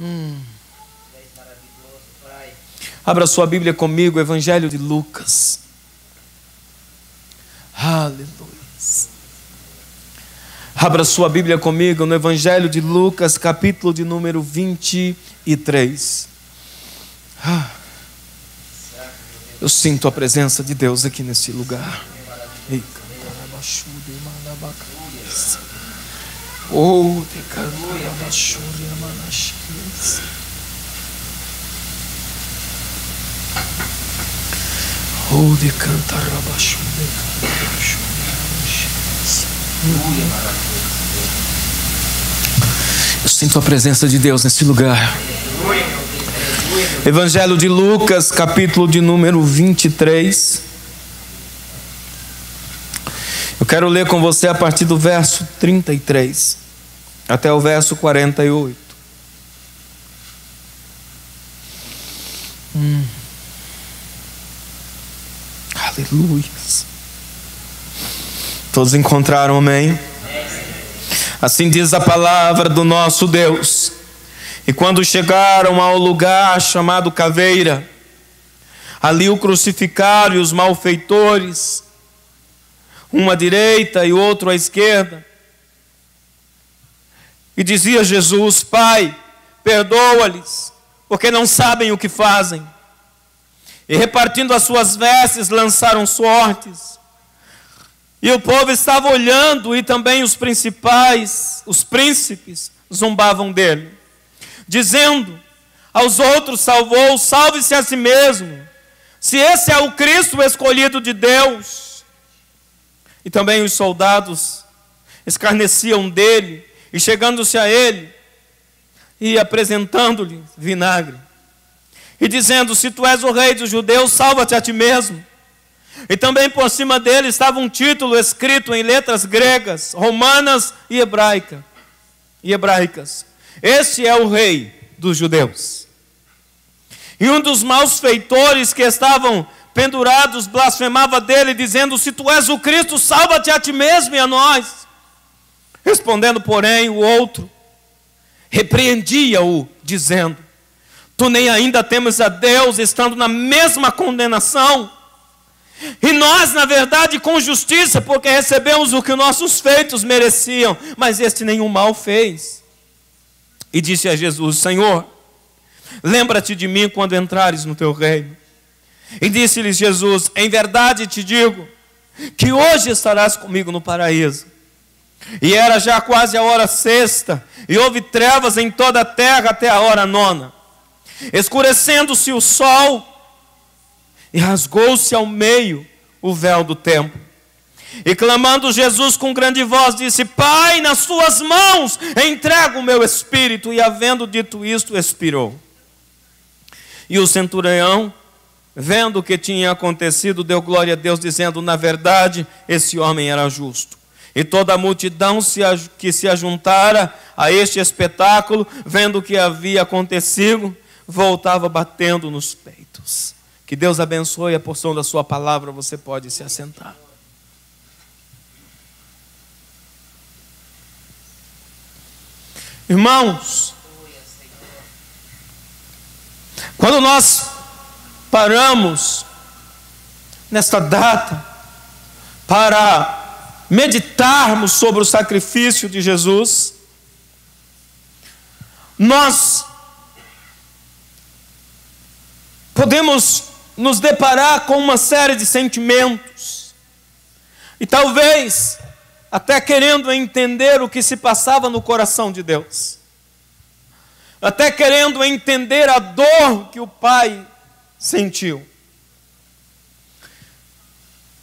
Hum. Abra sua Bíblia comigo, Evangelho de Lucas. Aleluia. Abra sua Bíblia comigo no Evangelho de Lucas, capítulo de número 23. Ah, eu sinto a presença de Deus aqui nesse lugar. Oh, Oh, de cantar Eu sinto a presença de Deus nesse lugar. Evangelho de Lucas, capítulo de número 23. Eu quero ler com você a partir do verso 33 até o verso 48. Hum. Aleluia. Todos encontraram, amém? Assim diz a palavra do nosso Deus. E quando chegaram ao lugar chamado Caveira, ali o crucificaram e os malfeitores, um à direita e outro à esquerda. E dizia Jesus: Pai, perdoa-lhes, porque não sabem o que fazem. E repartindo as suas vestes, lançaram sortes. E o povo estava olhando, e também os principais, os príncipes, zombavam dele dizendo aos outros: salvou, salve-se a si mesmo. Se esse é o Cristo escolhido de Deus. E também os soldados escarneciam dele, e chegando-se a ele, e apresentando-lhe vinagre, e dizendo: Se tu és o rei dos judeus, salva-te a ti mesmo. E também por cima dele estava um título escrito em letras gregas, romanas e hebraica, e hebraicas. Este é o rei dos judeus. E um dos maus feitores que estavam pendurados blasfemava dele, dizendo: Se tu és o Cristo, salva-te a ti mesmo e a nós. Respondendo, porém, o outro repreendia-o, dizendo: Tu nem ainda temes a Deus, estando na mesma condenação. E nós, na verdade, com justiça, porque recebemos o que nossos feitos mereciam, mas este nenhum mal fez e disse a Jesus: Senhor, lembra-te de mim quando entrares no teu reino. E disse-lhes Jesus: Em verdade te digo que hoje estarás comigo no paraíso. E era já quase a hora sexta, e houve trevas em toda a terra até a hora nona. Escurecendo-se o sol, e rasgou-se ao meio o véu do templo. E clamando Jesus com grande voz, disse: Pai, nas tuas mãos entrego o meu espírito. E havendo dito isto, expirou. E o centurião, vendo o que tinha acontecido, deu glória a Deus, dizendo: Na verdade, esse homem era justo. E toda a multidão que se ajuntara a este espetáculo, vendo o que havia acontecido, voltava batendo nos peitos. Que Deus abençoe a porção da sua palavra, você pode se assentar. Irmãos, quando nós paramos nesta data para meditarmos sobre o sacrifício de Jesus, nós podemos nos deparar com uma série de sentimentos, e talvez até querendo entender o que se passava no coração de Deus, até querendo entender a dor que o pai sentiu.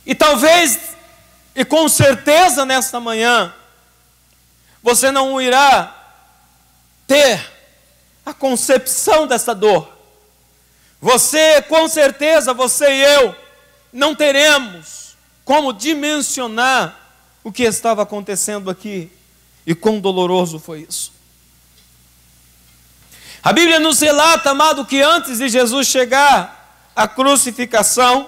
E talvez, e com certeza nesta manhã, você não irá ter a concepção dessa dor. Você, com certeza, você e eu, não teremos como dimensionar o que estava acontecendo aqui e quão doloroso foi isso. A Bíblia nos relata, amado, que antes de Jesus chegar à crucificação,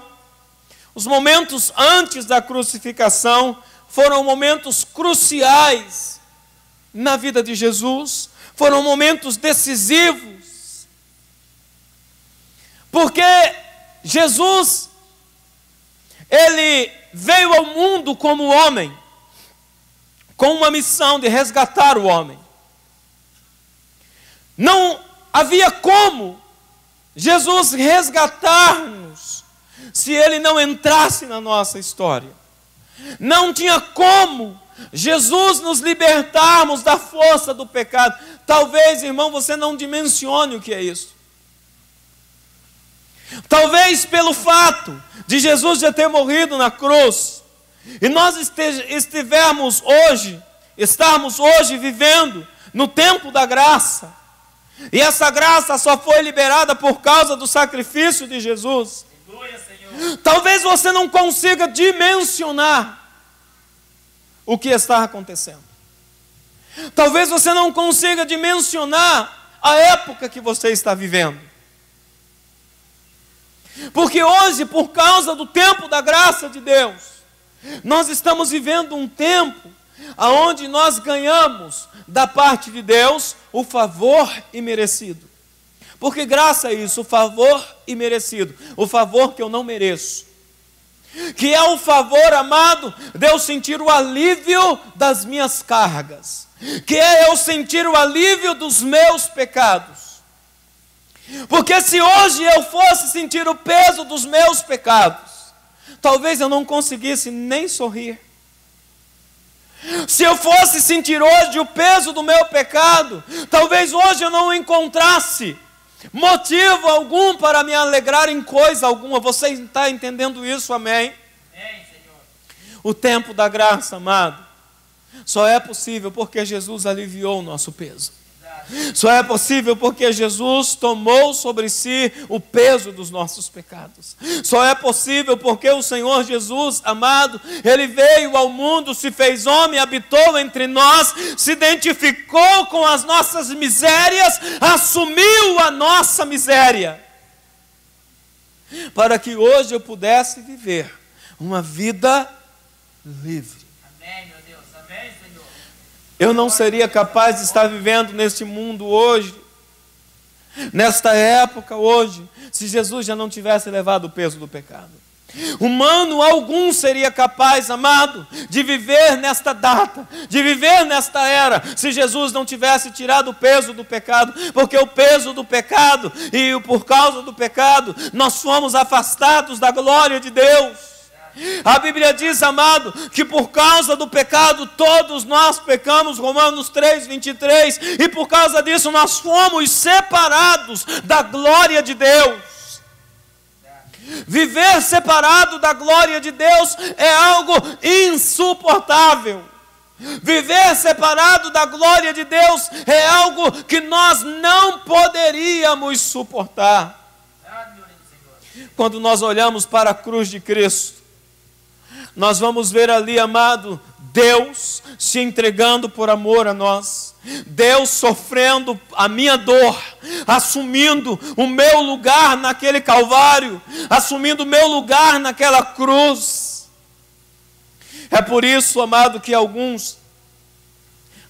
os momentos antes da crucificação foram momentos cruciais na vida de Jesus, Foram momentos decisivos. Porque Jesus, ele veio ao mundo como homem, com uma missão de resgatar o homem. Não havia como Jesus resgatar-nos se ele não entrasse na nossa história. Não tinha como Jesus nos libertarmos da força do pecado. Talvez, irmão, você não dimensione o que é isso. Talvez pelo fato de Jesus já ter morrido na cruz, e nós estivermos hoje, estarmos hoje vivendo no tempo da graça, e essa graça só foi liberada por causa do sacrifício de Jesus. Talvez você não consiga dimensionar o que está acontecendo. Talvez você não consiga dimensionar a época que você está vivendo. Porque hoje, por causa do tempo da graça de Deus, nós estamos vivendo um tempo aonde nós ganhamos da parte de Deus o favor imerecido. Porque graça é isso, o favor imerecido, o favor que eu não mereço. Que é o favor, amado, de eu sentir o alívio das minhas cargas, que é eu sentir o alívio dos meus pecados. Porque se hoje eu fosse sentir o peso dos meus pecados, talvez eu não conseguisse nem sorrir. Se eu fosse sentir hoje o peso do meu pecado, talvez hoje eu não encontrasse motivo algum para me alegrar em coisa alguma. Você está entendendo isso, amém? o tempo da graça, amado, só é possível porque Jesus aliviou o nosso peso. Só é possível porque Jesus tomou sobre si o peso dos nossos pecados. Só é possível porque o Senhor Jesus, amado, ele veio ao mundo, se fez homem, habitou entre nós, se identificou com as nossas misérias, assumiu a nossa miséria, para que hoje eu pudesse viver uma vida livre. Eu não seria capaz de estar vivendo neste mundo hoje, nesta época hoje, se Jesus já não tivesse levado o peso do pecado. Humano algum seria capaz, amado, de viver nesta data, de viver nesta era, se Jesus não tivesse tirado o peso do pecado, porque o peso do pecado e por causa do pecado nós fomos afastados da glória de Deus. A Bíblia diz, amado, que por causa do pecado todos nós pecamos, Romanos 3, 23, e por causa disso nós fomos separados da glória de Deus. Viver separado da glória de Deus é algo insuportável. Viver separado da glória de Deus é algo que nós não poderíamos suportar. Quando nós olhamos para a cruz de Cristo, nós vamos ver ali, amado, Deus se entregando por amor a nós, Deus sofrendo a minha dor, assumindo o meu lugar naquele Calvário, assumindo o meu lugar naquela cruz. É por isso, amado, que alguns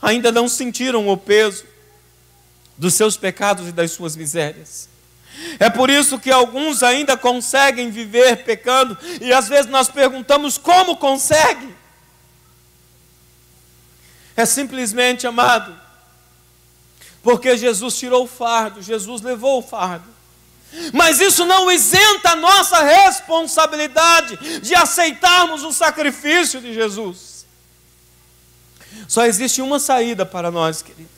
ainda não sentiram o peso dos seus pecados e das suas misérias. É por isso que alguns ainda conseguem viver pecando, e às vezes nós perguntamos como consegue. É simplesmente, amado, porque Jesus tirou o fardo, Jesus levou o fardo. Mas isso não isenta a nossa responsabilidade de aceitarmos o sacrifício de Jesus. Só existe uma saída para nós, querido.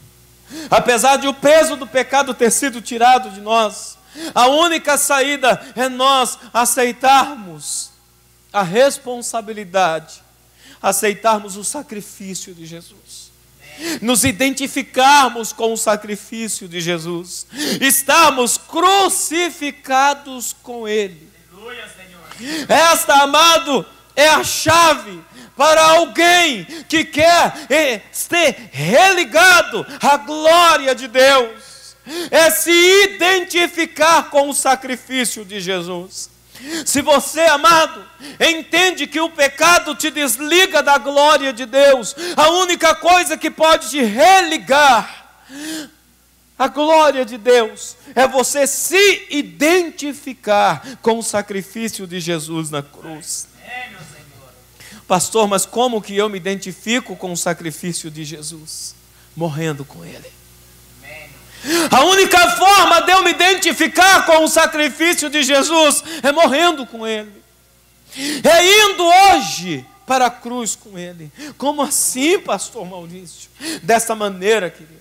Apesar de o peso do pecado ter sido tirado de nós, a única saída é nós aceitarmos a responsabilidade, aceitarmos o sacrifício de Jesus. Nos identificarmos com o sacrifício de Jesus, estarmos crucificados com Ele. Esta, amado, é a chave para alguém que quer ser religado à glória de Deus é se identificar com o sacrifício de Jesus. Se você, amado, entende que o pecado te desliga da glória de Deus, a única coisa que pode te religar A glória de Deus é você se identificar com o sacrifício de Jesus na cruz. Pastor, mas como que eu me identifico com o sacrifício de Jesus? Morrendo com Ele. A única forma de eu me identificar com o sacrifício de Jesus é morrendo com Ele, é indo hoje para a cruz com Ele. Como assim, Pastor Maurício? Dessa maneira, querido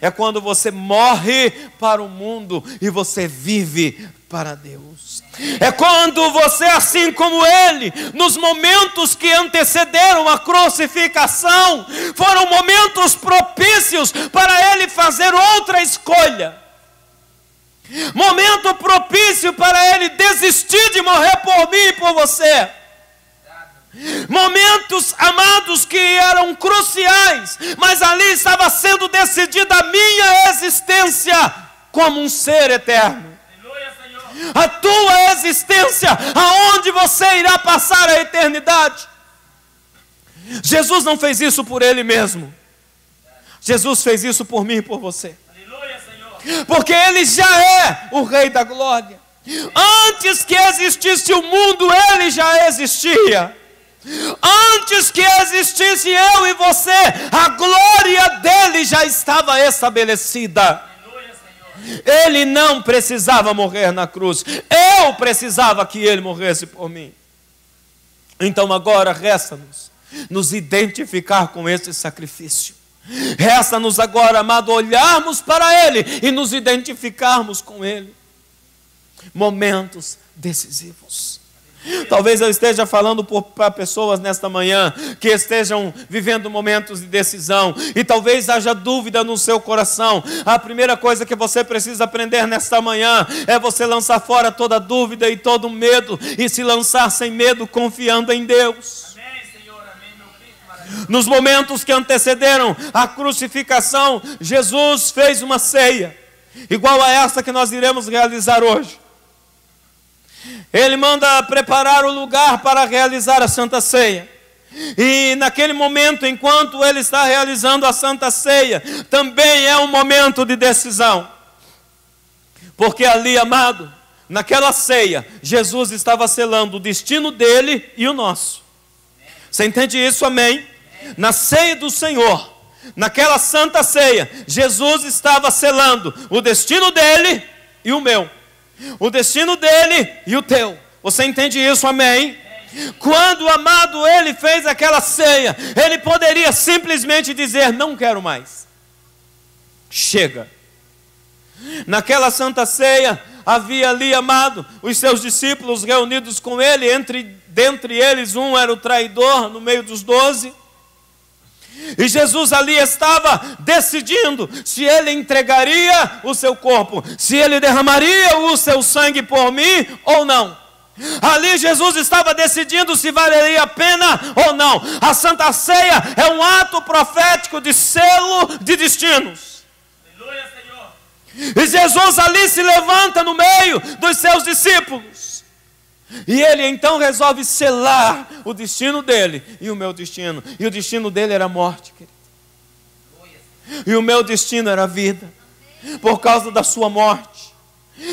é quando você morre para o mundo e você vive para Deus. É quando você, assim como ele, nos momentos que antecederam a crucificação, foram momentos propícios para ele fazer outra escolha. Momento propício para ele desistir de morrer por mim e por você. Momentos amados que eram cruciais, mas ali estava sendo decidida a minha existência como um ser eterno. A tua existência, aonde você irá passar a eternidade. Jesus não fez isso por ele mesmo. Jesus fez isso por mim e por você. Porque ele já é o Rei da Glória. Antes que existisse o mundo, ele já existia. Antes que existisse eu e você, a glória dele já estava estabelecida. Ele não precisava morrer na cruz, eu precisava que ele morresse por mim. Então agora resta-nos nos identificar com esse sacrifício. Resta-nos agora, amado, olharmos para Ele e nos identificarmos com Ele. Momentos decisivos. Talvez eu esteja falando para pessoas nesta manhã que estejam vivendo momentos de decisão e talvez haja dúvida no seu coração. A primeira coisa que você precisa aprender nesta manhã é você lançar fora toda dúvida e todo medo e se lançar sem medo, confiando em Deus. Nos momentos que antecederam a crucificação, Jesus fez uma ceia, igual a essa que nós iremos realizar hoje. Ele manda preparar o lugar para realizar a Santa Ceia. E naquele momento, enquanto ele está realizando a Santa Ceia, também é um momento de decisão. Porque ali, amado, naquela ceia, Jesus estava selando o destino dele e o nosso. Você entende isso? Amém? Na ceia do Senhor, naquela Santa Ceia, Jesus estava selando o destino dele e o meu o destino dele e o teu. Você entende isso? Amém? Quando amado ele fez aquela ceia, ele poderia simplesmente dizer: Não quero mais. Chega. Naquela santa ceia, havia ali, amado, os seus discípulos reunidos com ele, entre, dentre eles um era o traidor no meio dos doze. E Jesus ali estava decidindo se ele entregaria o seu corpo, se ele derramaria o seu sangue por mim ou não. Ali Jesus estava decidindo se valeria a pena ou não. A Santa Ceia é um ato profético de selo de destinos. E Jesus ali se levanta no meio dos seus discípulos. E ele então resolve selar o destino dele e o meu destino. E o destino dele era a morte, querido. E o meu destino era a vida. Por causa da sua morte.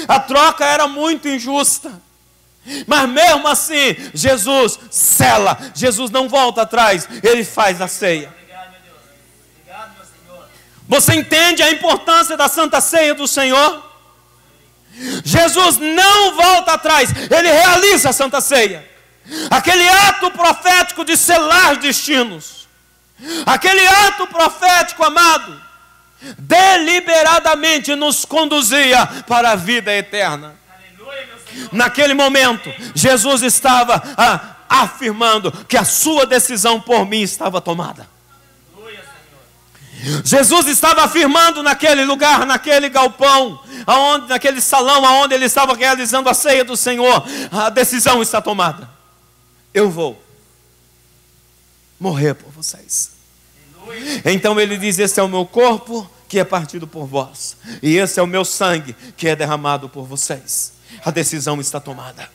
A troca era muito injusta. Mas mesmo assim, Jesus sela. Jesus não volta atrás. Ele faz a ceia. Você entende a importância da santa ceia do Senhor? Jesus não volta atrás, ele realiza a Santa Ceia. Aquele ato profético de selar destinos. Aquele ato profético, amado, deliberadamente nos conduzia para a vida eterna. Naquele momento, Jesus estava ah, afirmando que a sua decisão por mim estava tomada. Jesus estava afirmando naquele lugar, naquele galpão, aonde, naquele salão aonde ele estava realizando a ceia do Senhor, a decisão está tomada. Eu vou morrer por vocês. Então ele diz: Esse é o meu corpo que é partido por vós, e esse é o meu sangue que é derramado por vocês. A decisão está tomada.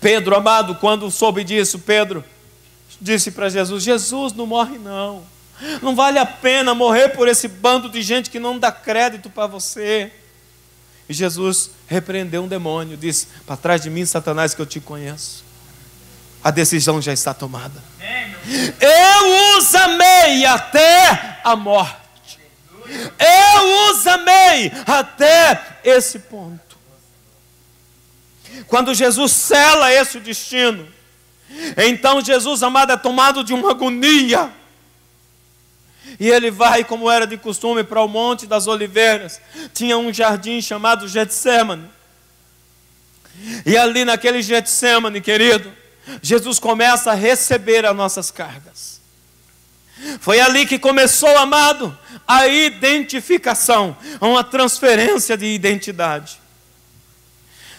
Pedro, amado, quando soube disso, Pedro disse para Jesus: Jesus não morre, não. Não vale a pena morrer por esse bando de gente que não dá crédito para você. E Jesus repreendeu um demônio, disse: Para trás de mim, Satanás, que eu te conheço. A decisão já está tomada. Eu os amei até a morte. Eu os amei até esse ponto. Quando Jesus sela esse destino, então Jesus amado é tomado de uma agonia. E ele vai, como era de costume, para o Monte das Oliveiras. Tinha um jardim chamado Getsemane. E ali naquele Getsemane, querido, Jesus começa a receber as nossas cargas. Foi ali que começou, amado, a identificação, uma transferência de identidade.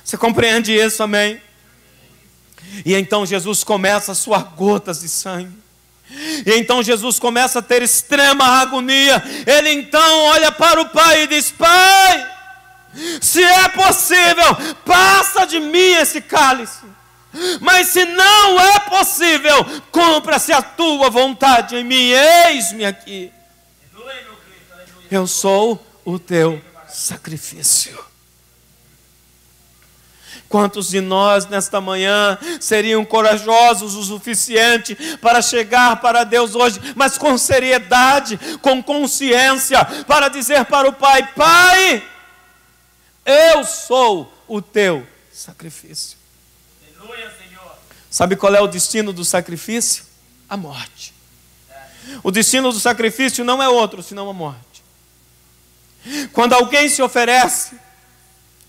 Você compreende isso, amém? E então Jesus começa a suar gotas de sangue. E então Jesus começa a ter extrema agonia. Ele então olha para o pai e diz: Pai, se é possível, passa de mim esse cálice. Mas se não é possível, cumpra-se a tua vontade em mim. Eis-me aqui. Eu sou o teu sacrifício. Quantos de nós nesta manhã seriam corajosos o suficiente para chegar para Deus hoje, mas com seriedade, com consciência, para dizer para o Pai: Pai, eu sou o teu sacrifício. Sabe qual é o destino do sacrifício? A morte. O destino do sacrifício não é outro senão a morte. Quando alguém se oferece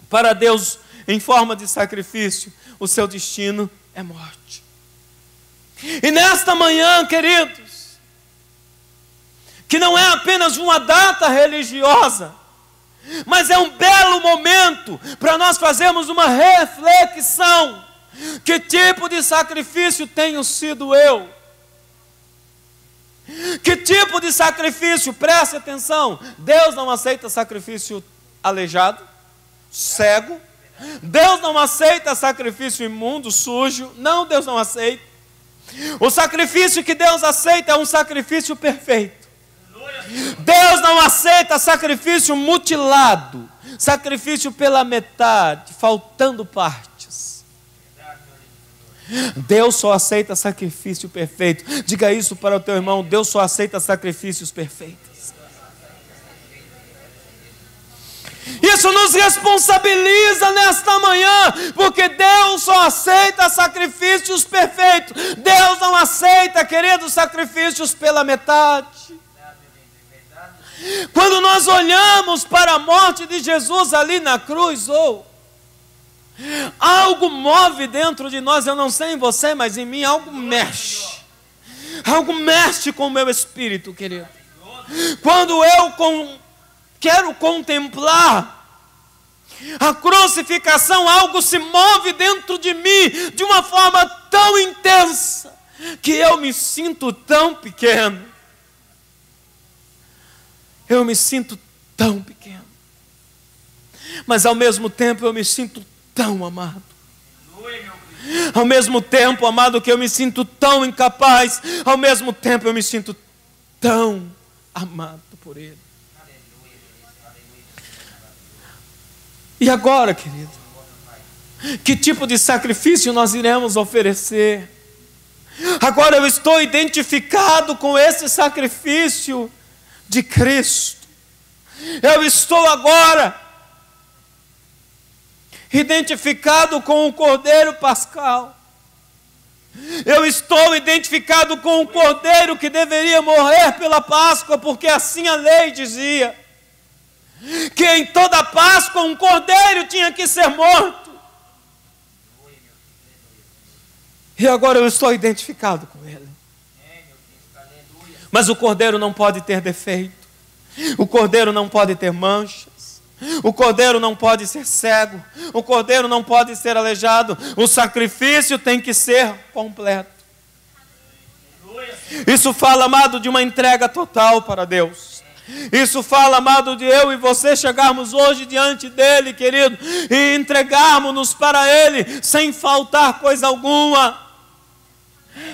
para Deus em forma de sacrifício, o seu destino é morte. E nesta manhã, queridos, que não é apenas uma data religiosa, mas é um belo momento para nós fazermos uma reflexão. Que tipo de sacrifício tenho sido eu? Que tipo de sacrifício? Preste atenção. Deus não aceita sacrifício aleijado, cego. Deus não aceita sacrifício imundo, sujo. Não, Deus não aceita. O sacrifício que Deus aceita é um sacrifício perfeito. Deus não aceita sacrifício mutilado, sacrifício pela metade, faltando parte. Deus só aceita sacrifício perfeito. Diga isso para o teu irmão: Deus só aceita sacrifícios perfeitos. Isso nos responsabiliza nesta manhã, porque Deus só aceita sacrifícios perfeitos. Deus não aceita, queridos, sacrifícios pela metade. Quando nós olhamos para a morte de Jesus ali na cruz, ou oh, Algo move dentro de nós, eu não sei em você, mas em mim algo mexe. Algo mexe com o meu espírito, querido. Quando eu com, quero contemplar a crucificação, algo se move dentro de mim de uma forma tão intensa que eu me sinto tão pequeno. Eu me sinto tão pequeno. Mas ao mesmo tempo eu me sinto tão amado. Ao mesmo tempo, amado, que eu me sinto tão incapaz, ao mesmo tempo eu me sinto tão amado por Ele. E agora, querido? Que tipo de sacrifício nós iremos oferecer? Agora eu estou identificado com esse sacrifício de Cristo. Eu estou agora identificado com o Cordeiro Pascal. Eu estou identificado com o Cordeiro que deveria morrer pela Páscoa, porque assim a lei dizia. Que em toda Páscoa um cordeiro tinha que ser morto. E agora eu estou identificado com ele. Mas o cordeiro não pode ter defeito. O cordeiro não pode ter mancha. O cordeiro não pode ser cego, o cordeiro não pode ser aleijado, o sacrifício tem que ser completo. Isso fala, amado, de uma entrega total para Deus. Isso fala, amado, de eu e você chegarmos hoje diante dele, querido, e entregarmos-nos para ele sem faltar coisa alguma.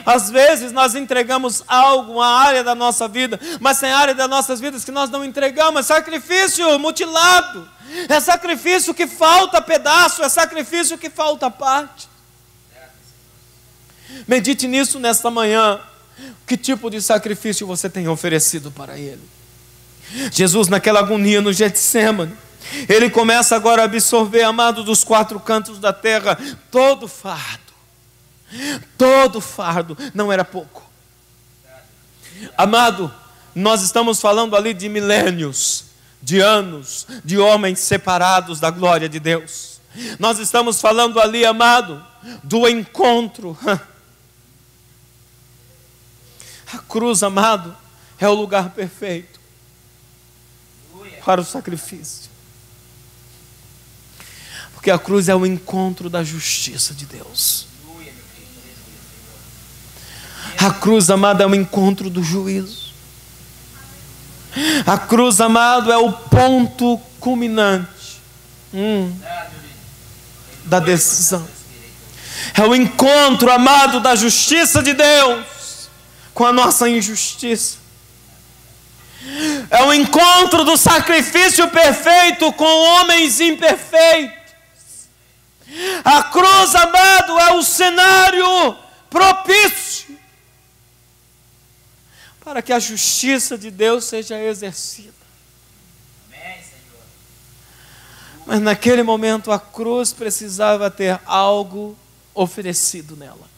Às vezes nós entregamos algo, uma área da nossa vida, mas tem área das nossas vidas que nós não entregamos. É sacrifício mutilado, é sacrifício que falta pedaço, é sacrifício que falta parte. Medite nisso nesta manhã. Que tipo de sacrifício você tem oferecido para Ele? Jesus, naquela agonia no Getsemane, ele começa agora a absorver, amado, dos quatro cantos da terra, todo fardo. Todo fardo, não era pouco. Amado, nós estamos falando ali de milênios, de anos, de homens separados da glória de Deus. Nós estamos falando ali, amado, do encontro. A cruz, amado, é o lugar perfeito para o sacrifício. Porque a cruz é o encontro da justiça de Deus. A cruz, amado, é o encontro do juízo. A cruz, amado, é o ponto culminante hum, da decisão. É o encontro, amado, da justiça de Deus com a nossa injustiça. É o encontro do sacrifício perfeito com homens imperfeitos. A cruz, amado, é o cenário propício para que a justiça de Deus seja exercida. Mas naquele momento a cruz precisava ter algo oferecido nela.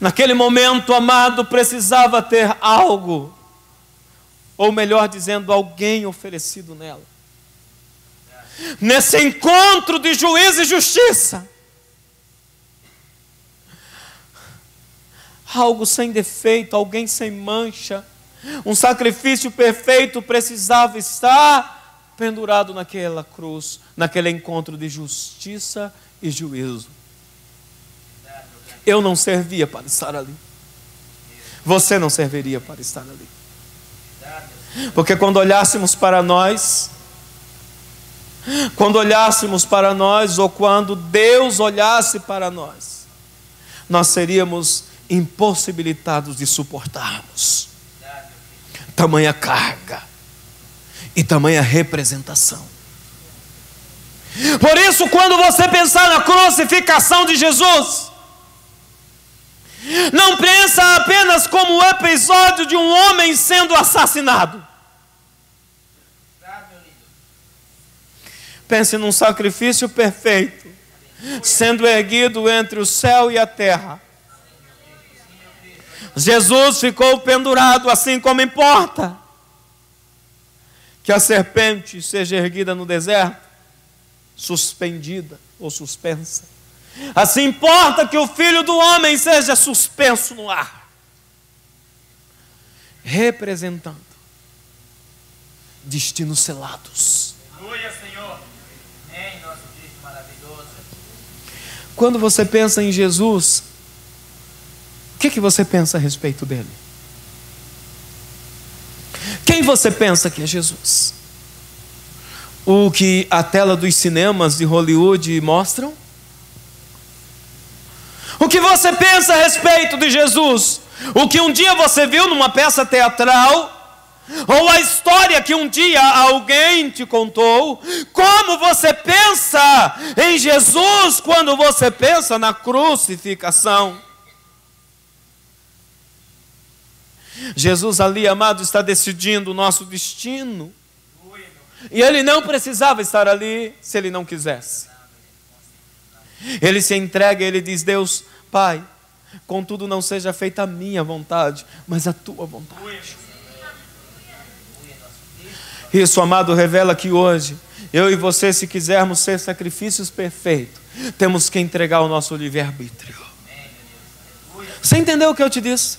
Naquele momento, amado, precisava ter algo, ou melhor dizendo, alguém oferecido nela nesse encontro de juízo e justiça. Algo sem defeito, alguém sem mancha, um sacrifício perfeito precisava estar pendurado naquela cruz, naquele encontro de justiça e juízo. Eu não servia para estar ali. Você não serviria para estar ali. Porque quando olhássemos para nós, quando olhássemos para nós, ou quando Deus olhasse para nós, nós seríamos impossibilitados de suportarmos tamanha carga e tamanha representação. Por isso, quando você pensar na crucificação de Jesus, não pensa apenas como o episódio de um homem sendo assassinado. Pense num sacrifício perfeito, sendo erguido entre o céu e a terra. Jesus ficou pendurado, assim como importa que a serpente seja erguida no deserto, suspendida ou suspensa. Assim importa que o filho do homem seja suspenso no ar, representando destinos selados. Aleluia, Senhor. Quando você pensa em Jesus, o que, que você pensa a respeito dele? Quem você pensa que é Jesus? O que a tela dos cinemas de Hollywood mostram? O que você pensa a respeito de Jesus? O que um dia você viu numa peça teatral ou a história que um dia alguém te contou, como você pensa em Jesus quando você pensa na crucificação. Jesus ali, amado, está decidindo o nosso destino. E ele não precisava estar ali se ele não quisesse. Ele se entrega, ele diz: Deus, Pai, contudo não seja feita a minha vontade, mas a tua vontade. Isso, amado, revela que hoje, eu e você, se quisermos ser sacrifícios perfeitos, temos que entregar o nosso livre-arbítrio. Você entendeu o que eu te disse?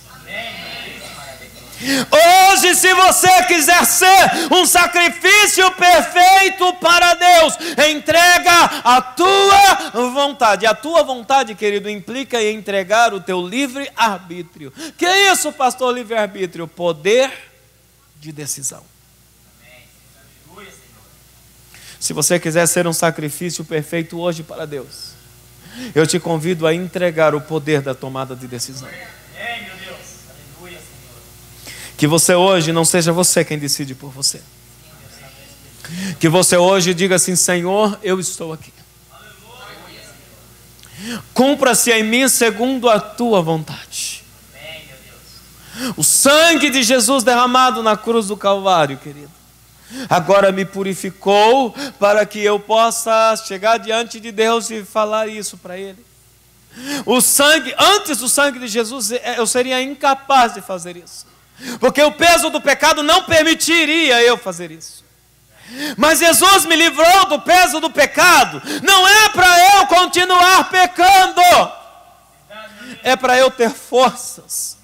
Hoje, se você quiser ser um sacrifício perfeito para Deus, entrega a tua vontade. A tua vontade, querido, implica em entregar o teu livre arbítrio. Que é isso, pastor livre arbítrio? Poder de decisão. Se você quiser ser um sacrifício perfeito hoje para Deus, eu te convido a entregar o poder da tomada de decisão. Que você hoje não seja você quem decide por você. Que você hoje diga assim: Senhor, eu estou aqui. Cumpra-se em mim segundo a tua vontade. O sangue de Jesus derramado na cruz do Calvário, querido, agora me purificou para que eu possa chegar diante de Deus e falar isso para Ele. O sangue, antes do sangue de Jesus, eu seria incapaz de fazer isso, porque o peso do pecado não permitiria eu fazer isso. Mas Jesus me livrou do peso do pecado, não é para eu continuar pecando, é para eu ter forças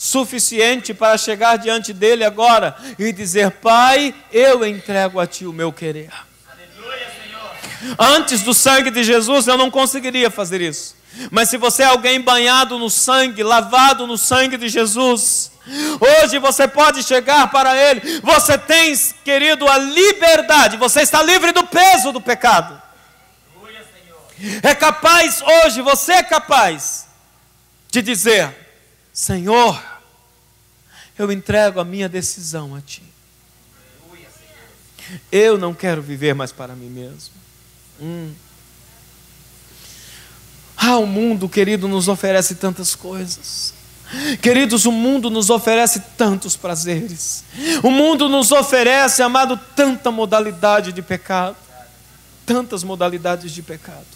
suficiente para chegar diante dele agora e dizer: Pai, eu entrego a ti o meu querer. Antes do sangue de Jesus eu não conseguiria fazer isso. Mas se você é alguém banhado no sangue, lavado no sangue de Jesus, hoje você pode chegar para Ele. Você tem, querido, a liberdade, você está livre do peso do pecado. É capaz hoje, você é capaz de dizer: Senhor, eu entrego a minha decisão a Ti. Eu não quero viver mais para mim mesmo. Hum. Ah, o mundo, querido, nos oferece tantas coisas. Queridos, o mundo nos oferece tantos prazeres. O mundo nos oferece, amado, tanta modalidade de pecado. Tantas modalidades de pecado.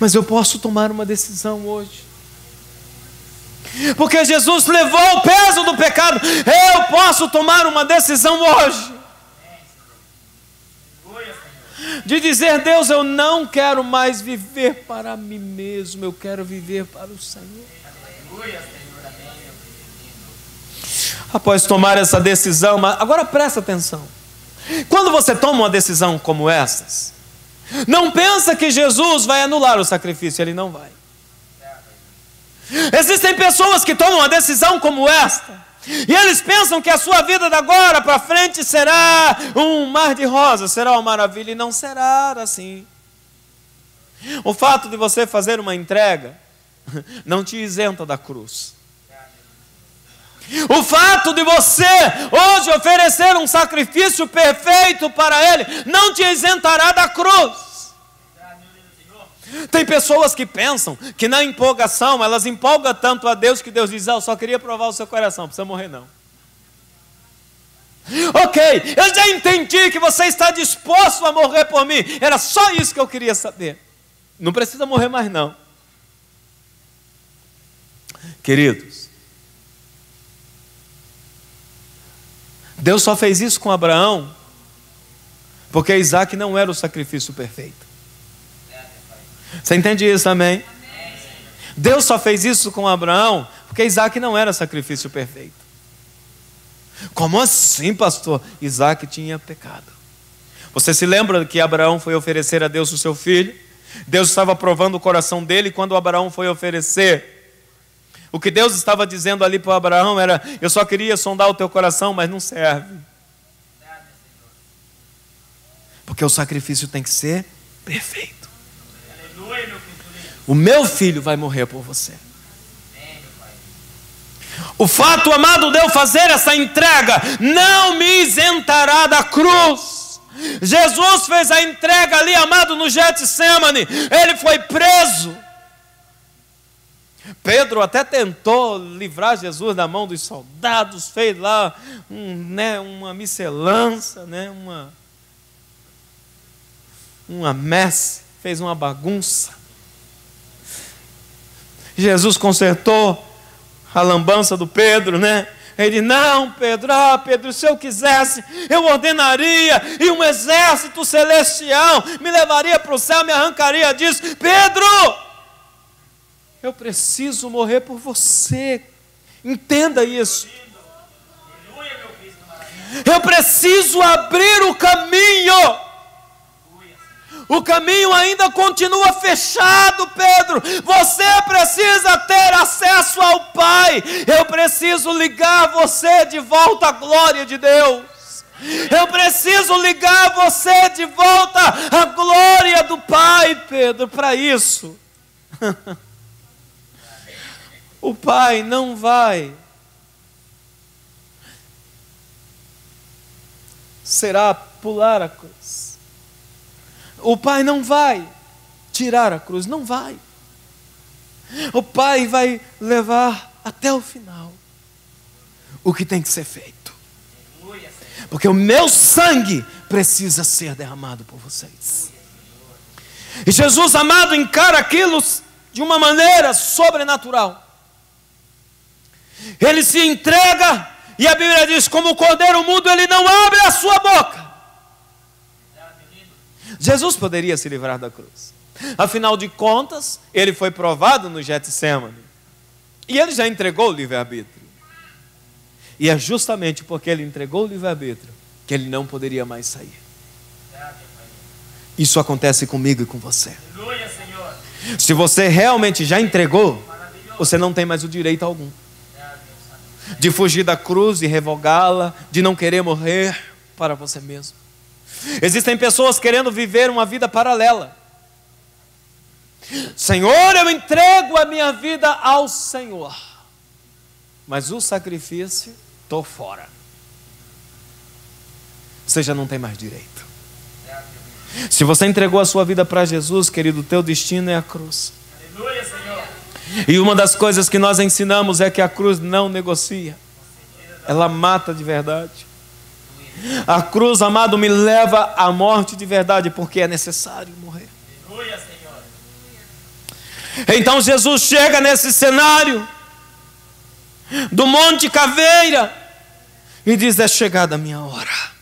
Mas eu posso tomar uma decisão hoje. Porque Jesus levou o peso do pecado. Eu posso tomar uma decisão hoje. De dizer, Deus, eu não quero mais viver para mim mesmo, eu quero viver para o Senhor. Após tomar essa decisão, agora presta atenção. Quando você toma uma decisão como essas, não pensa que Jesus vai anular o sacrifício, ele não vai. Existem pessoas que tomam uma decisão como esta, e eles pensam que a sua vida da agora para frente será um mar de rosas, será uma maravilha, e não será assim. O fato de você fazer uma entrega não te isenta da cruz. O fato de você hoje oferecer um sacrifício perfeito para Ele não te isentará da cruz. Tem pessoas que pensam que na empolgação, elas empolgam tanto a Deus que Deus diz: ah, Eu só queria provar o seu coração, não precisa morrer não. Ok, eu já entendi que você está disposto a morrer por mim. Era só isso que eu queria saber. Não precisa morrer mais não. Queridos, Deus só fez isso com Abraão porque Isaac não era o sacrifício perfeito. Você entende isso também? Deus só fez isso com Abraão porque Isaac não era sacrifício perfeito. Como assim, pastor? Isaac tinha pecado. Você se lembra que Abraão foi oferecer a Deus o seu filho? Deus estava provando o coração dele quando Abraão foi oferecer. O que Deus estava dizendo ali para Abraão era: Eu só queria sondar o teu coração, mas não serve. Porque o sacrifício tem que ser perfeito. O meu filho vai morrer por você. O fato, amado, de eu fazer essa entrega não me isentará da cruz. Jesus fez a entrega ali, amado, no Getsemane. Ele foi preso. Pedro até tentou livrar Jesus da mão dos soldados, fez lá um, né, uma miscelança, né, uma, uma messe, fez uma bagunça. Jesus consertou a lambança do Pedro, né? Ele, não, Pedro, ah, Pedro, se eu quisesse, eu ordenaria, e um exército celestial me levaria para o céu, me arrancaria disso. Pedro, eu preciso morrer por você. Entenda isso. Eu preciso abrir o caminho o caminho ainda continua fechado, Pedro. Você precisa ter acesso ao Pai. Eu preciso ligar você de volta à glória de Deus. Eu preciso ligar você de volta à glória do Pai, Pedro, para isso. o Pai não vai será pular a cruz. O Pai não vai tirar a cruz, não vai. O Pai vai levar até o final o que tem que ser feito. Porque o meu sangue precisa ser derramado por vocês. E Jesus amado encara aquilo de uma maneira sobrenatural. Ele se entrega e a Bíblia diz: como o cordeiro mudo, ele não abre a sua boca. Jesus poderia se livrar da cruz. Afinal de contas, ele foi provado no Getsemane. E ele já entregou o livre-arbítrio. E é justamente porque ele entregou o livre-arbítrio que ele não poderia mais sair. Isso acontece comigo e com você. Se você realmente já entregou, você não tem mais o direito algum de fugir da cruz, de revogá-la, de não querer morrer para você mesmo. Existem pessoas querendo viver uma vida paralela. Senhor, eu entrego a minha vida ao Senhor, mas o sacrifício, estou fora. Você já não tem mais direito. Se você entregou a sua vida para Jesus, querido, o teu destino é a cruz. Aleluia, Senhor. E uma das coisas que nós ensinamos é que a cruz não negocia, ela mata de verdade. A cruz, amado, me leva à morte de verdade, porque é necessário morrer. Então Jesus chega nesse cenário do Monte Caveira e diz: É chegada a minha hora.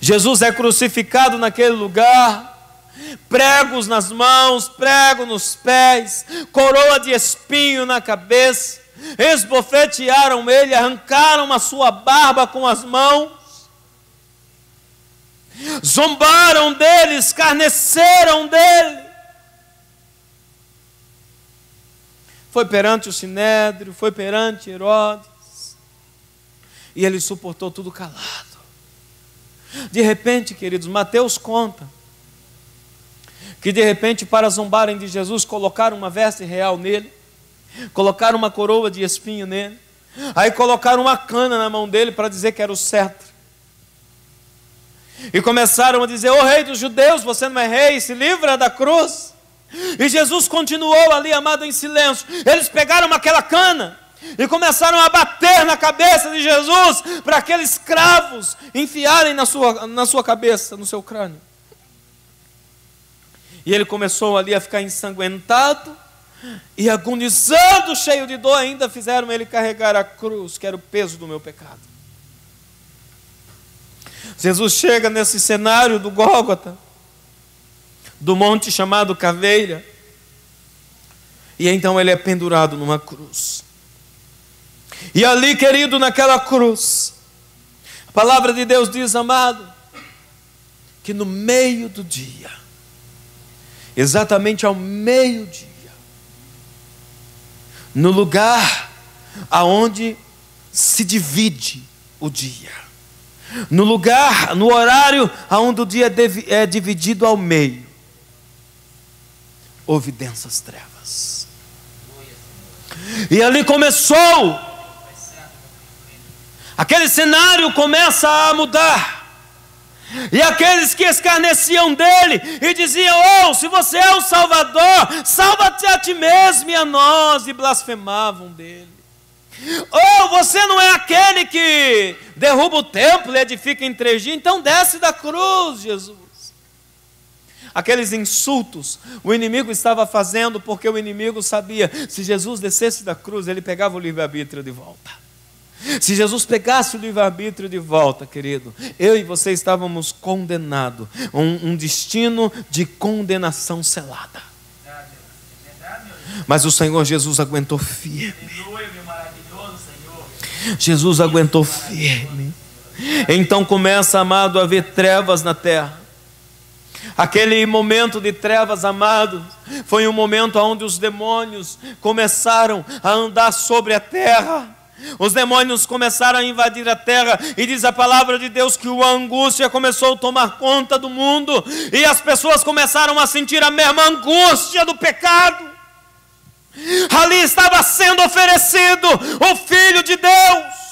Jesus é crucificado naquele lugar pregos nas mãos, prego nos pés, coroa de espinho na cabeça, esbofetearam ele, arrancaram a sua barba com as mãos, zombaram dele, escarneceram dele. Foi perante o sinédrio, foi perante Herodes, e ele suportou tudo calado. De repente, queridos, Mateus conta que de repente, para zombarem de Jesus, colocaram uma veste real nele, colocaram uma coroa de espinho nele, aí colocaram uma cana na mão dele para dizer que era o cetro. E começaram a dizer: Ô oh, rei dos judeus, você não é rei, se livra da cruz. E Jesus continuou ali, amado, em silêncio. Eles pegaram aquela cana e começaram a bater na cabeça de Jesus para aqueles cravos enfiarem na sua, na sua cabeça, no seu crânio. E ele começou ali a ficar ensanguentado e agonizando, cheio de dor, ainda fizeram ele carregar a cruz, que era o peso do meu pecado. Jesus chega nesse cenário do Gólgota, do monte chamado Caveira, e então ele é pendurado numa cruz. E ali, querido, naquela cruz, a palavra de Deus diz, amado, que no meio do dia, exatamente ao meio-dia, no lugar aonde se divide o dia, no lugar, no horário aonde o dia é dividido ao meio, houve densas trevas. E ali começou, aquele cenário começa a mudar. E aqueles que escarneciam dele e diziam: Oh, se você é o Salvador, salva-te a ti mesmo e a nós, e blasfemavam dele. Oh, você não é aquele que derruba o templo e edifica em três dias, então desce da cruz, Jesus. Aqueles insultos o inimigo estava fazendo porque o inimigo sabia: se Jesus descesse da cruz, ele pegava o livre-arbítrio de volta. Se Jesus pegasse o livre-arbítrio de volta, querido, eu e você estávamos condenados, um, um destino de condenação selada. Mas o Senhor Jesus aguentou firme. Jesus aguentou firme. Então começa, amado, a haver trevas na terra. Aquele momento de trevas, amado, foi um momento onde os demônios começaram a andar sobre a terra Os demônios começaram a invadir a terra, e diz a palavra de Deus que a angústia começou a tomar conta do mundo, e as pessoas começaram a sentir a mesma angústia do pecado. Ali estava sendo oferecido o Filho de Deus.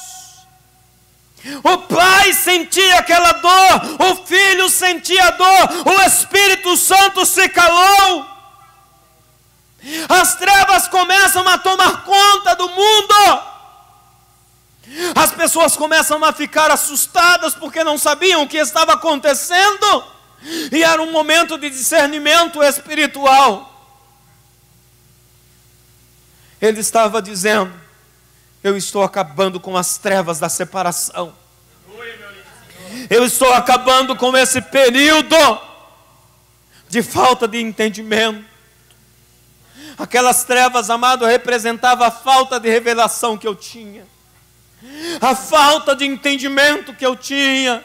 O pai sentia aquela dor, o filho sentia a dor, o Espírito Santo se calou. As trevas começam a tomar conta do mundo. As pessoas começam a ficar assustadas porque não sabiam o que estava acontecendo, e era um momento de discernimento espiritual. Ele estava dizendo: Eu estou acabando com as trevas da separação. Eu estou acabando com esse período de falta de entendimento. Aquelas trevas, amado, representavam a falta de revelação que eu tinha a falta de entendimento que eu tinha.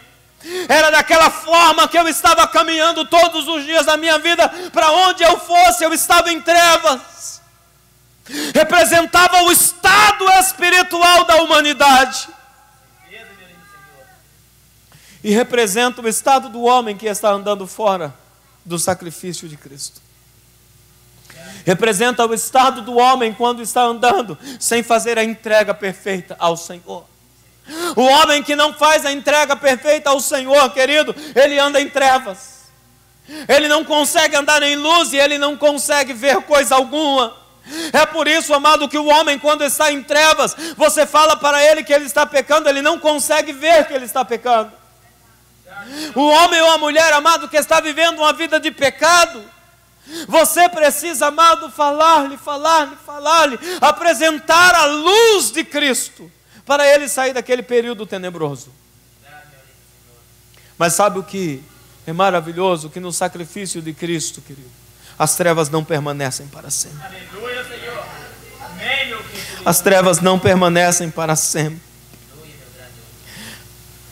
Era daquela forma que eu estava caminhando todos os dias da minha vida, para onde eu fosse, eu estava em trevas. Representava o estado espiritual da humanidade. E representa o estado do homem que está andando fora do sacrifício de Cristo. Representa o estado do homem quando está andando sem fazer a entrega perfeita ao Senhor. O homem que não faz a entrega perfeita ao Senhor, querido, ele anda em trevas. Ele não consegue andar em luz e ele não consegue ver coisa alguma. É por isso, amado, que o homem, quando está em trevas, você fala para ele que ele está pecando, ele não consegue ver que ele está pecando. O homem ou a mulher, amado, que está vivendo uma vida de pecado, você precisa, amado, falar-lhe, falar-lhe, falar-lhe, apresentar a luz de Cristo para ele sair daquele período tenebroso. Mas sabe o que é maravilhoso? Que no sacrifício de Cristo, querido, as trevas não permanecem para sempre. Aleluia, Senhor. Amém, meu As trevas não permanecem para sempre.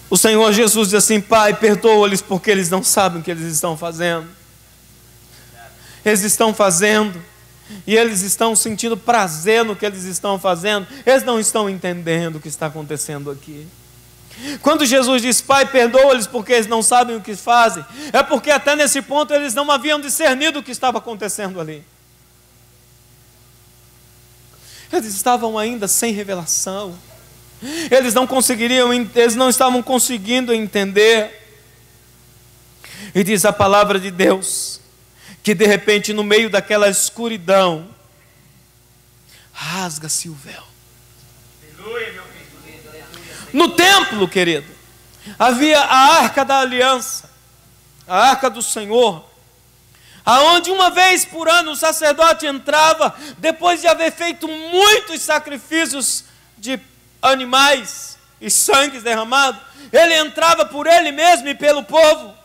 O Senhor Jesus diz assim: Pai, perdoa-lhes porque eles não sabem o que eles estão fazendo. Eles estão fazendo e eles estão sentindo prazer no que eles estão fazendo, eles não estão entendendo o que está acontecendo aqui. Quando Jesus diz, Pai, perdoa-lhes porque eles não sabem o que fazem, é porque até nesse ponto eles não haviam discernido o que estava acontecendo ali. Eles estavam ainda sem revelação. Eles não conseguiriam, eles não estavam conseguindo entender. E diz a palavra de Deus que de repente, no meio daquela escuridão, rasga-se o véu. No templo, querido, havia a arca da aliança, a arca do Senhor, aonde uma vez por ano o sacerdote entrava, depois de haver feito muitos sacrifícios de animais e sangues derramados, ele entrava por ele mesmo e pelo povo.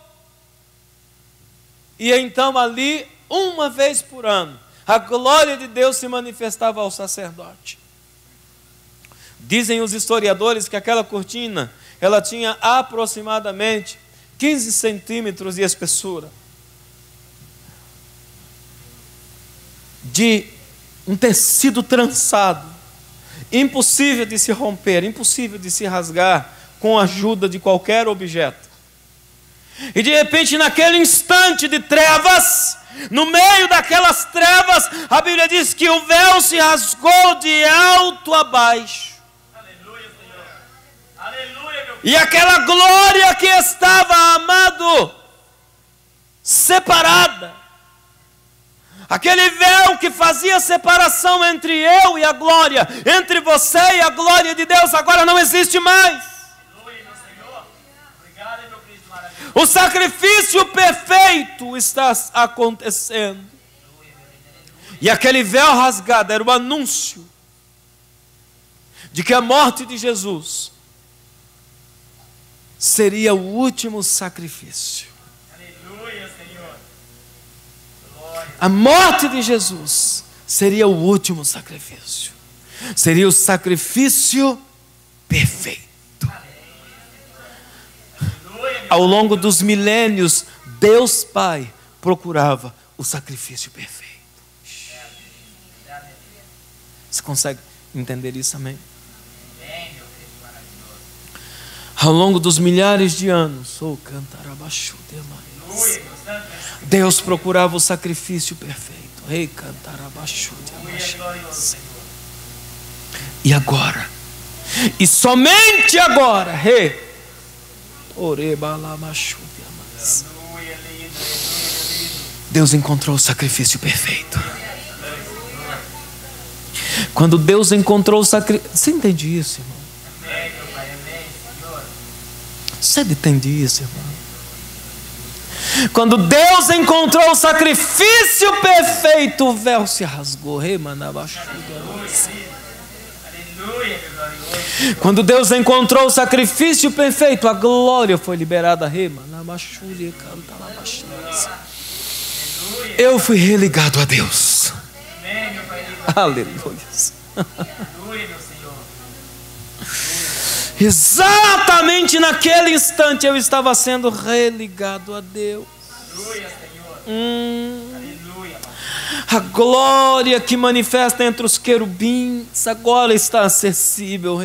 E então ali, uma vez por ano, a glória de Deus se manifestava ao sacerdote. Dizem os historiadores que aquela cortina, ela tinha aproximadamente 15 centímetros de espessura. De um tecido trançado, impossível de se romper, impossível de se rasgar com a ajuda de qualquer objeto. E de repente, naquele instante de trevas, no meio daquelas trevas, a Bíblia diz que o véu se rasgou de alto a baixo. Aleluia, Senhor. Aleluia, meu E aquela glória que estava, amado, separada, aquele véu que fazia separação entre eu e a glória, entre você e a glória de Deus, agora não existe mais. O sacrifício perfeito está acontecendo. E aquele véu rasgado era o anúncio de que a morte de Jesus seria o último sacrifício. Aleluia, Senhor. A morte de Jesus seria o último sacrifício. Seria o sacrifício perfeito. Ao longo dos milênios, Deus Pai procurava o sacrifício perfeito. Você consegue entender isso, amém? Ao longo dos milhares de anos, oh, cantarabaixu demais. Deus procurava o sacrifício perfeito. Rei cantarabaixu demais. E agora? E somente agora, rei. Demais. Deus encontrou o sacrifício perfeito. Quando Deus encontrou o sacrifício. Você entende isso, irmão? Você entende isso, irmão? Quando Deus encontrou o sacrifício perfeito, o véu se rasgou. Quando Deus encontrou o sacrifício perfeito, a glória foi liberada. Eu fui religado a Deus. Aleluia. Exatamente naquele instante eu estava sendo religado a Deus. Hum, a glória que manifesta entre os querubins agora está acessível.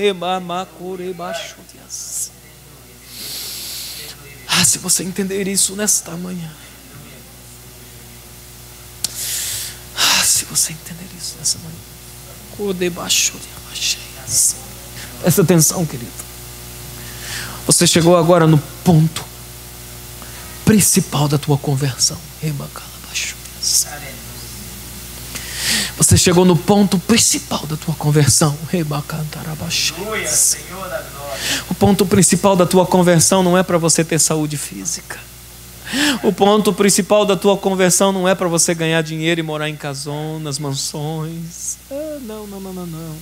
Ah, se você entender isso nesta manhã. Ah, se você entender isso nessa manhã. Presta atenção, querido. Você chegou agora no ponto principal da tua conversão. Você chegou no ponto principal da tua conversão. O ponto principal da tua conversão não é para você ter saúde física. O ponto principal da tua conversão não é para você ganhar dinheiro e morar em casonas, mansões. Ah, não, não, não, não, não.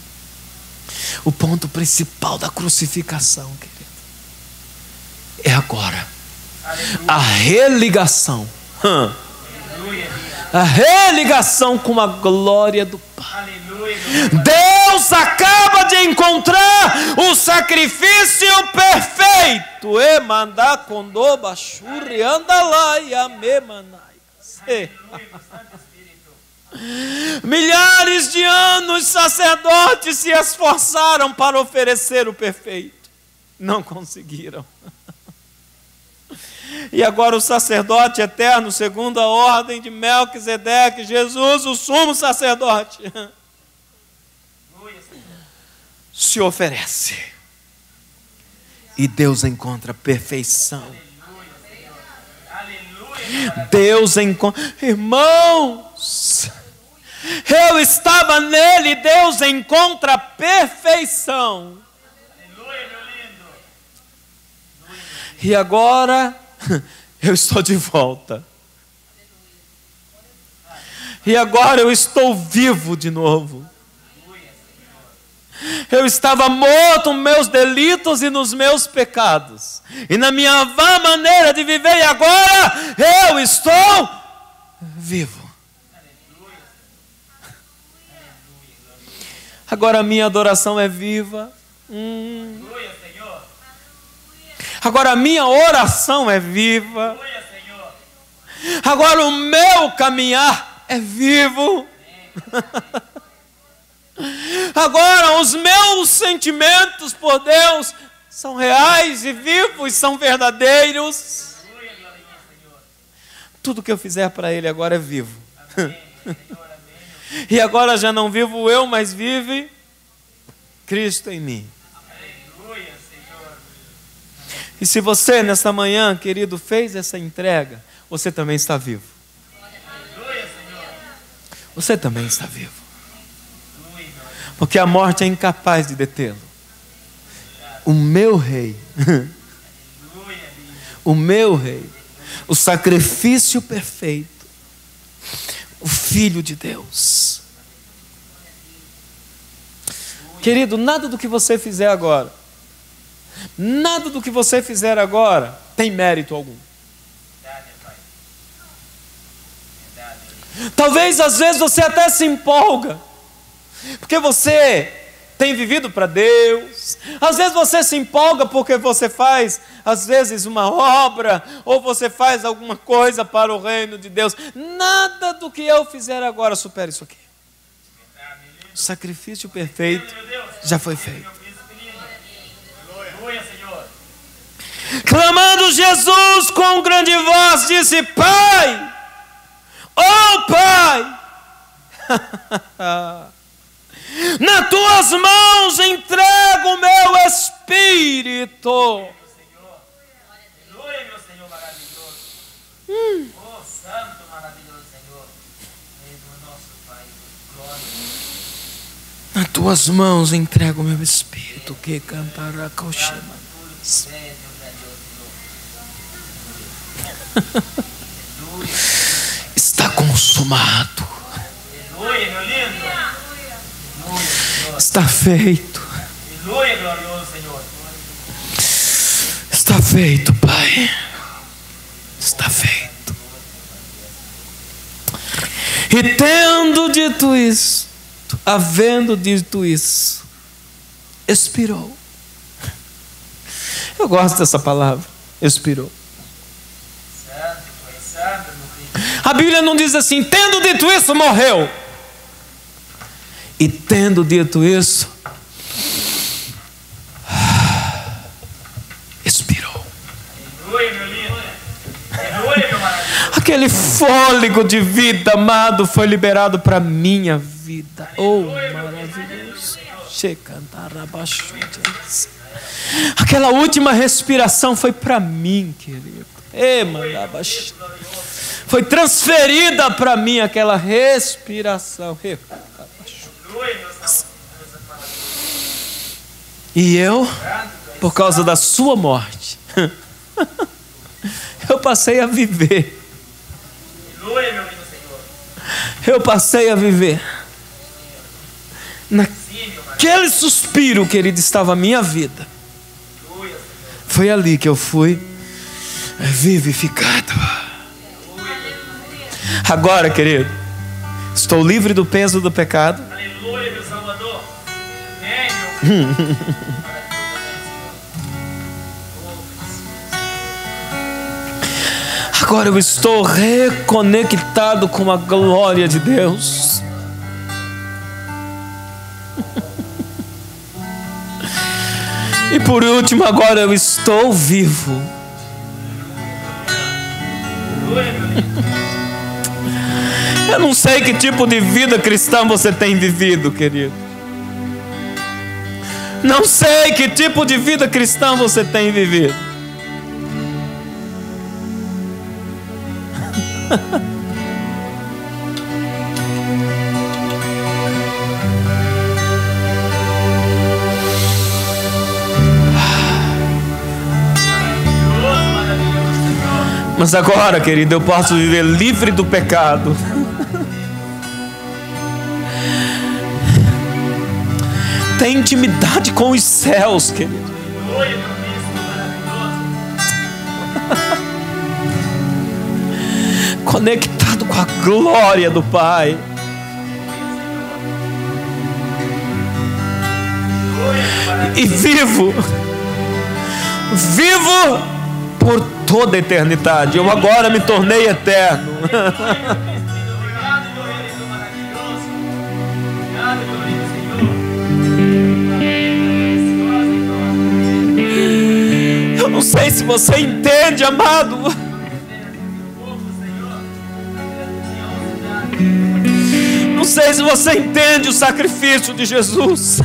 O ponto principal da crucificação, querido, é agora. A religação. A religação com a glória do Pai. Deus acaba de encontrar o sacrifício perfeito. E mandar condoba churri anda lá e amemanai. Milhares de anos sacerdotes se esforçaram para oferecer o perfeito. Não conseguiram. E agora o sacerdote eterno, segundo a ordem de Melquisedeque, Jesus, o sumo sacerdote, se oferece. E Deus encontra perfeição. Deus encontra. Irmãos, eu estava nele, Deus encontra perfeição. E agora eu estou de volta. E agora eu estou vivo de novo. Eu estava morto nos meus delitos e nos meus pecados. E na minha vã maneira de viver, e agora eu estou vivo. Agora a minha adoração é viva. Hum. Agora a minha oração é viva. Agora o meu caminhar é vivo. Agora os meus sentimentos por Deus são reais e vivos, são verdadeiros. Tudo que eu fizer para Ele agora é vivo. E agora já não vivo eu, mas vive Cristo em mim. E se você, nesta manhã, querido, fez essa entrega, você também está vivo. Você também está vivo. Porque a morte é incapaz de detê-lo. O meu rei, o meu rei, o sacrifício perfeito, o Filho de Deus. Querido, nada do que você fizer agora, nada do que você fizer agora tem mérito algum. Talvez às vezes você até se empolga, porque você tem vivido para Deus. Às vezes você se empolga porque você faz, às vezes, uma obra, ou você faz alguma coisa para o reino de Deus. Nada do que eu fizer agora supera isso aqui. O sacrifício perfeito já foi feito. Jesus, com grande voz, disse: Pai, oh Pai, nas tuas mãos entrego o meu espírito. Hum. Oh, santo, maravilhoso Senhor. nosso Pai. Glória. Nas tuas mãos entrego o meu espírito. Que cantará coxema. Está consumado. Está feito. Está feito, Pai. Está feito. E tendo dito isso, havendo dito isso, expirou. Eu gosto dessa palavra, expirou. A Bíblia não diz assim, tendo dito isso, morreu. E tendo dito isso, expirou. Aquele fôlego de vida, amado, foi liberado para minha vida. Oh, maravilhoso. Aquela última respiração foi para mim, querido. Ei, foi transferida para mim aquela respiração. E eu, por causa da sua morte, eu passei a viver. Eu passei a viver. Naquele suspiro, querido, estava a minha vida. Foi ali que eu fui vivificado. Agora, querido, estou livre do peso do pecado. Aleluia, meu Salvador. Agora eu estou reconectado com a glória de Deus. E por último, agora eu estou vivo. Eu não sei que tipo de vida cristã você tem vivido, querido. Não sei que tipo de vida cristã você tem vivido. Mas agora, querido, eu posso viver livre do pecado. Tem intimidade com os céus, querido. Conectado com a glória do Pai. E vivo, vivo por toda a eternidade. Eu agora me tornei eterno. Eu não sei se você entende, amado. Não sei se você entende o sacrifício de Jesus.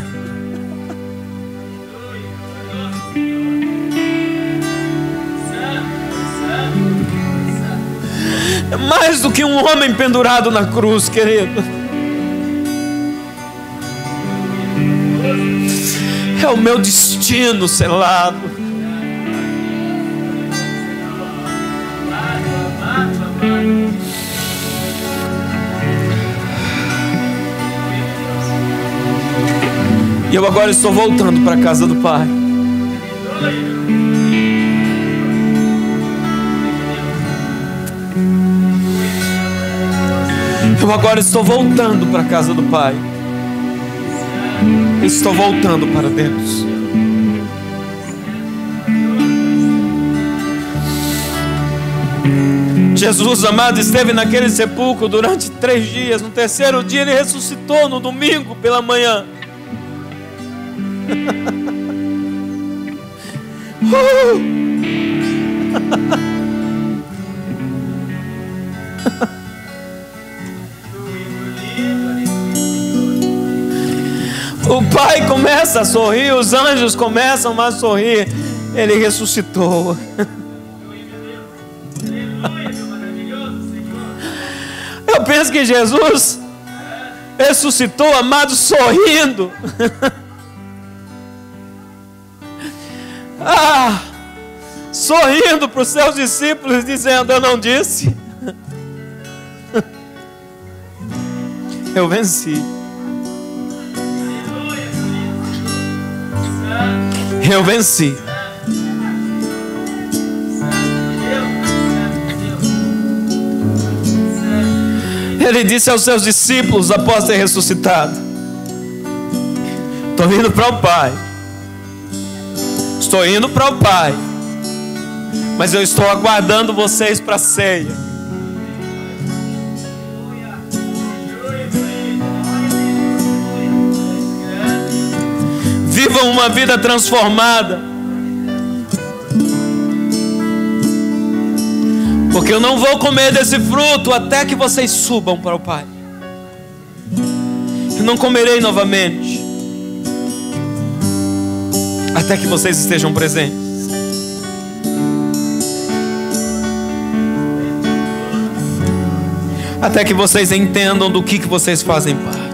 É mais do que um homem pendurado na cruz, querido. É o meu destino selado. E eu agora estou voltando para a casa do Pai. Eu agora estou voltando para a casa do Pai. Estou voltando para Deus. Jesus amado esteve naquele sepulcro durante três dias. No terceiro dia ele ressuscitou no domingo pela manhã. uh! O pai começa a sorrir, os anjos começam a sorrir. Ele ressuscitou. Eu penso que Jesus ressuscitou, amado, sorrindo. ah, sorrindo para os seus discípulos, dizendo: Eu não disse. Eu venci. Eu venci. Ele disse aos seus discípulos após ter ressuscitado: Estou indo para o Pai. Estou indo para o Pai. Mas eu estou aguardando vocês para a ceia. Vivam uma vida transformada. Porque eu não vou comer desse fruto até que vocês subam para o Pai. Eu não comerei novamente. Até que vocês estejam presentes. Até que vocês entendam do que, que vocês fazem parte.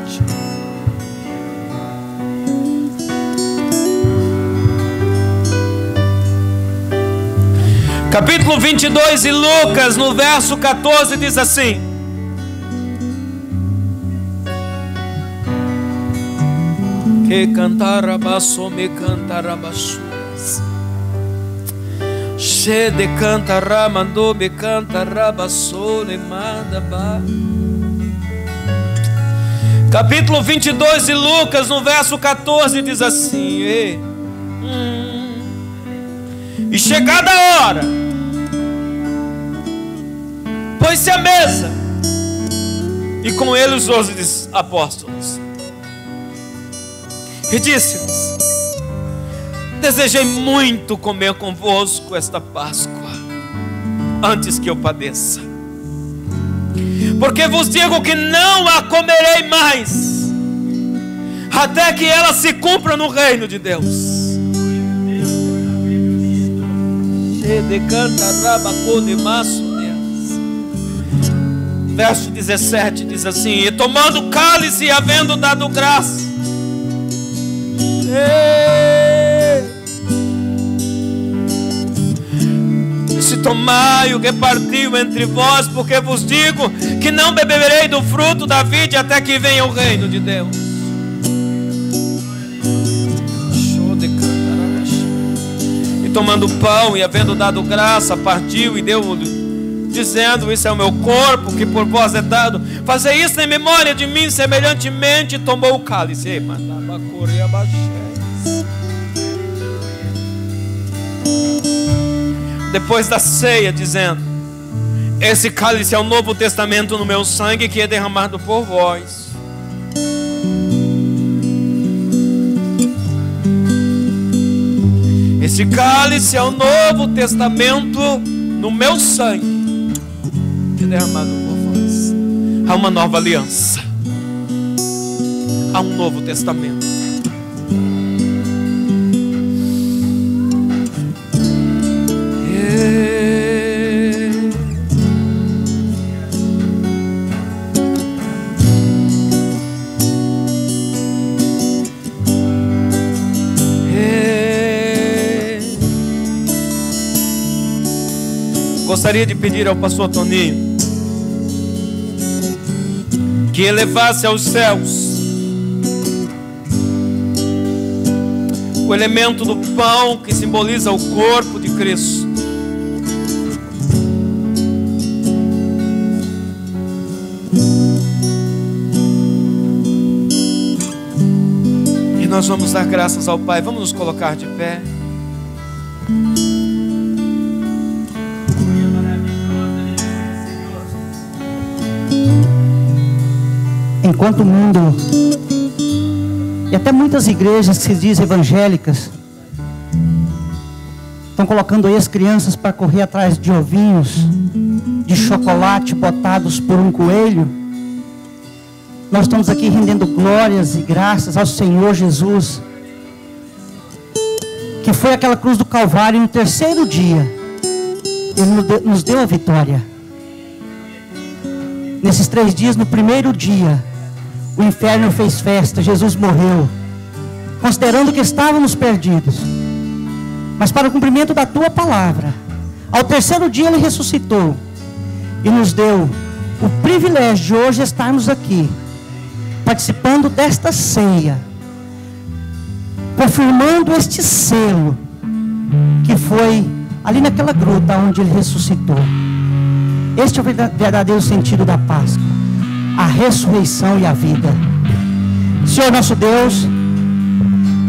Capítulo 22 de Lucas, no verso 14, diz assim: Que cantarabasso me cantarabassuas. Che de cantaramando me cantarabasso ne mandaba. Capítulo 22 de Lucas, no verso 14, diz assim: e, hum, e chegada a hora, pôs-se à mesa, e com ele os doze apóstolos. E disse-lhes: Desejei muito comer convosco esta Páscoa, antes que eu padeça. Porque vos digo que não a comerei mais, até que ela se cumpra no reino de Deus. Decanta rabaco de maço verso 17 diz assim: E tomando cálice e havendo dado graça, se tomai o que partiu entre vós, porque vos digo que não beberei do fruto da vide até que venha o reino de Deus. E tomando pão e havendo dado graça, partiu e deu-lhe dizendo: Isso é o meu corpo que por vós é dado. Fazer isso em memória de mim, semelhantemente tomou o cálice. Depois da ceia, dizendo: Esse cálice é o novo testamento no meu sangue que é derramado por vós. Esse cálice é o novo testamento no meu sangue derramado por vós. Há uma nova aliança. Há um novo testamento. Gostaria de pedir ao pastor Toninho que elevasse aos céus o elemento do pão que simboliza o corpo de Cristo. E nós vamos dar graças ao Pai. Vamos nos colocar de pé. Enquanto o mundo e até muitas igrejas que se dizem evangélicas estão colocando aí as crianças para correr atrás de ovinhos, de chocolate botados por um coelho. Nós estamos aqui rendendo glórias e graças ao Senhor Jesus, que foi aquela cruz do Calvário no terceiro dia, Ele nos deu a vitória. Nesses três dias, no primeiro dia, o inferno fez festa, Jesus morreu, considerando que estávamos perdidos. Mas para o cumprimento da tua palavra, ao terceiro dia ele ressuscitou e nos deu o privilégio de hoje estarmos aqui, participando desta ceia, confirmando este selo que foi ali naquela gruta onde ele ressuscitou. Este é o verdadeiro sentido da Páscoa a ressurreição e a vida. Senhor nosso Deus,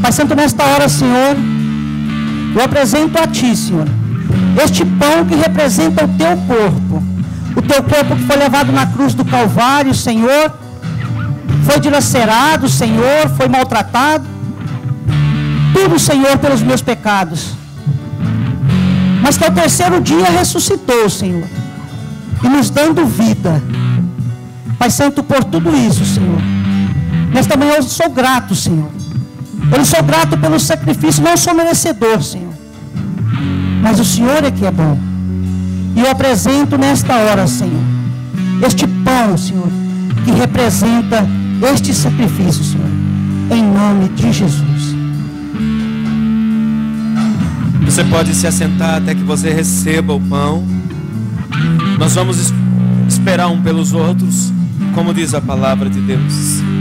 Pai Santo, nesta hora, Senhor, eu apresento a Ti, Senhor, este pão que representa o Teu corpo, o Teu corpo que foi levado na cruz do Calvário, Senhor, foi dilacerado, Senhor, foi maltratado, tudo, Senhor, pelos meus pecados, mas que ao terceiro dia ressuscitou, Senhor, e nos dando vida. Pai Santo, por tudo isso, Senhor. Nesta manhã eu sou grato, Senhor. Eu sou grato pelo sacrifício, não sou merecedor, Senhor. Mas o Senhor é que é bom. E eu apresento nesta hora, Senhor, este pão, Senhor, que representa este sacrifício, Senhor. Em nome de Jesus. Você pode se assentar até que você receba o pão. Nós vamos esperar um pelos outros como diz a palavra de Deus.